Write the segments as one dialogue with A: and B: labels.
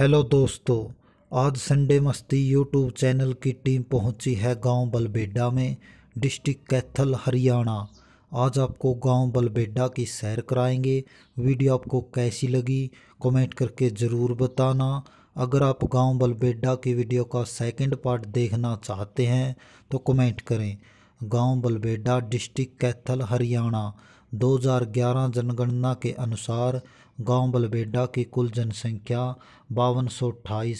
A: Hello दोस्तों, आज Sunday मस्ती यूट्यूब चैनल की टीम पहुँची है गाँव बलबेडा में, डिस्ट्रिक्ट कैथल, हरियाणा। आज आपको गाँव बलबेडा की सैर कराएँगे। वीडियो आपको कैसी लगी, कमेंट करके ज़रूर बताना। अगर आप गाँव बलबेडा की वीडियो का सेकंड पार्ट देखना चाहते हैं तो कमेंट करें। गाँव बलबेडा, डिस्ट्रिक्ट कैथल, हरियाणा। 2011 जनगणना के अनुसार गाँव बलबेडा की कुल जनसंख्या बावन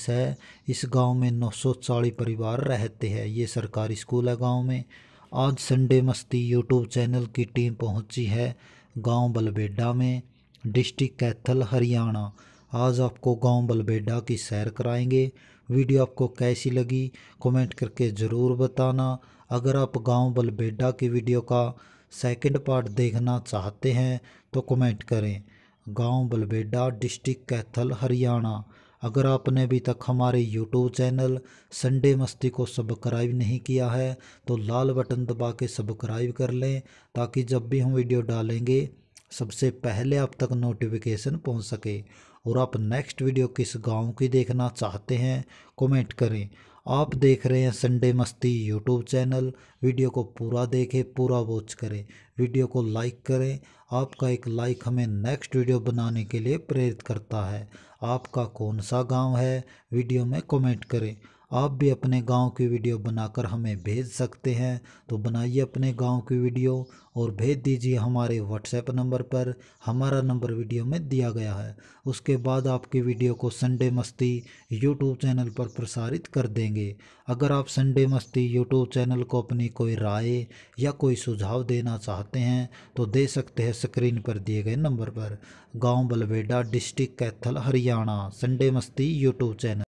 A: है। इस गाँव में नौ सौ चालीस परिवार रहते हैं। ये सरकारी स्कूल है गाँव में। आज संडे मस्ती यूट्यूब चैनल की टीम पहुँची है गाँव बलबेडा में, डिस्ट्रिक्ट कैथल, हरियाणा। आज आपको गाँव बलबेडा की सैर कराएँगे। वीडियो आपको कैसी लगी, कमेंट करके ज़रूर बताना। अगर आप गाँव बलबेडा की वीडियो का सेकंड पार्ट देखना चाहते हैं तो कमेंट करें। गाँव बलबेडा, डिस्ट्रिक्ट कैथल, हरियाणा। अगर आपने अभी तक हमारे यूट्यूब चैनल संडे मस्ती को सब्सक्राइब नहीं किया है तो लाल बटन दबा के सब्सक्राइब कर लें, ताकि जब भी हम वीडियो डालेंगे, सबसे पहले आप तक नोटिफिकेशन पहुँच सके। और आप नेक्स्ट वीडियो किस गाँव की देखना चाहते हैं, कमेंट करें। आप देख रहे हैं संडे मस्ती यूट्यूब चैनल। वीडियो को पूरा देखें, पूरा वॉच करें। वीडियो को लाइक करें। आपका एक लाइक हमें नेक्स्ट वीडियो बनाने के लिए प्रेरित करता है। आपका कौन सा गाँव है? वीडियो में कमेंट करें। आप भी अपने गाँव की वीडियो बनाकर हमें भेज सकते हैं। तो बनाइए अपने गाँव की वीडियो और भेज दीजिए हमारे व्हाट्सएप नंबर पर। हमारा नंबर वीडियो में दिया गया है। उसके बाद आपकी वीडियो को संडे मस्ती यूट्यूब चैनल पर प्रसारित कर देंगे। अगर आप संडे मस्ती यूट्यूब चैनल को अपनी कोई राय या कोई सुझाव देना चाहते हैं तो दे सकते हैं स्क्रीन पर दिए गए नंबर पर। गाँव बलवेडा डिस्ट्रिक्ट कैथल, हरियाणा। संडे मस्ती यूट्यूब चैनल।